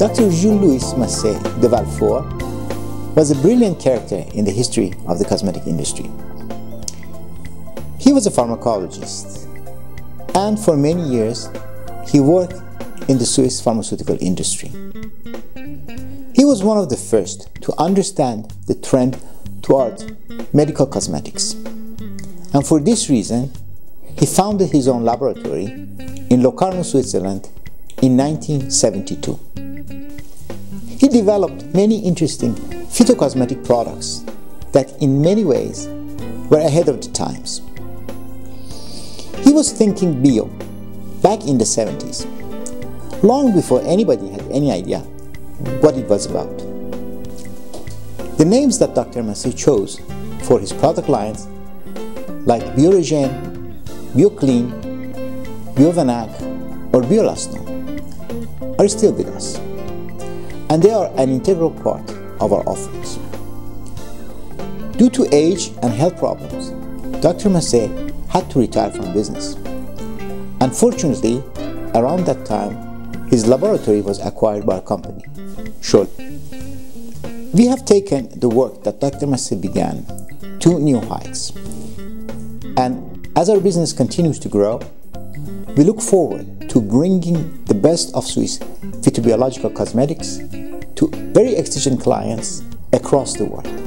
Dr. Jules-Louis Masset de Valfort was a brilliant character in the history of the cosmetic industry. He was a pharmacologist, and for many years he worked in the Swiss pharmaceutical industry. He was one of the first to understand the trend towards medical cosmetics. And for this reason, he founded his own laboratory in Locarno, Switzerland in 1972. He developed many interesting phytocosmetic products that in many ways were ahead of the times. He was thinking bio back in the 70s, long before anybody had any idea what it was about. The names that Dr. Masset chose for his product lines like Bioregen, BioClean, BioVanac, or BioLastno are still with us, and they are an integral part of our offerings. Due to age and health problems, Dr. Masset had to retire from business. Unfortunately, around that time, his laboratory was acquired by a company, Cholley. We have taken the work that Dr. Masset began to new heights. And as our business continues to grow, we look forward to bringing the best of Swiss phytobiological cosmetics to very exigent clients across the world.